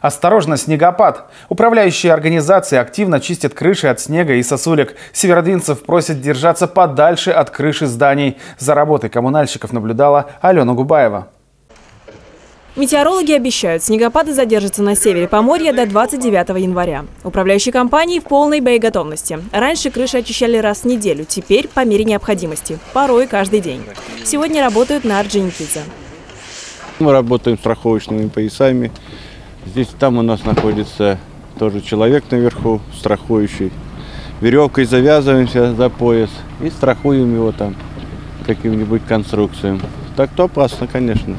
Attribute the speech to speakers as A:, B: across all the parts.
A: Осторожно, снегопад! Управляющие организации активно чистят крыши от снега и сосулек. Северодвинцев просят держаться подальше от крыши зданий. За работой коммунальщиков наблюдала Алена Губаева.
B: Метеорологи обещают, снегопады задержатся на севере Поморья до 29 января. Управляющие компании в полной боеготовности. Раньше крыши очищали раз в неделю, теперь по мере необходимости, порой каждый день. Сегодня работают на Орджоникидзе.
C: Мы работаем страховочными поясами. Здесь там у нас находится тоже человек наверху, страхующий. Веревкой завязываемся за пояс и страхуем его там каким-нибудь конструкциям. Так то опасно, конечно.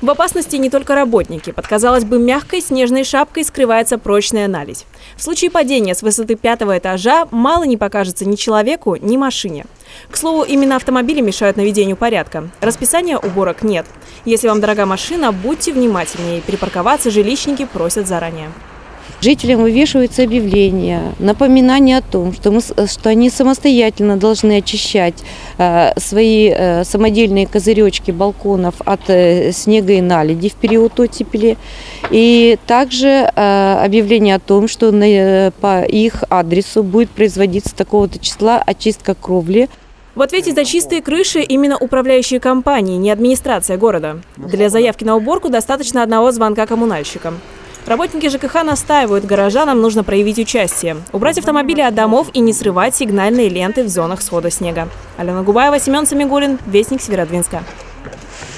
B: В опасности не только работники. Под, казалось бы, мягкой снежной шапкой скрывается прочная наледь. В случае падения с высоты пятого этажа мало не покажется ни человеку, ни машине. К слову, именно автомобили мешают наведению порядка. Расписания уборок нет. Если вам дорога машина, будьте внимательнее. Припарковаться жилищники просят заранее.
D: Жителям вывешиваются объявления, напоминания о том, что, мы, что они самостоятельно должны очищать э, свои э, самодельные козыречки балконов от э, снега и наледи в период оттепели. И также э, объявление о том, что на, э, по их адресу будет производиться такого-то числа очистка кровли.
B: В ответе за чистые крыши именно управляющие компании, не администрация города. Для заявки на уборку достаточно одного звонка коммунальщикам. Работники ЖКХ настаивают, горожанам нужно проявить участие, убрать автомобили от домов и не срывать сигнальные ленты в зонах схода снега. Алена Губаева, Семен Самигулин, Вестник Северодвинска.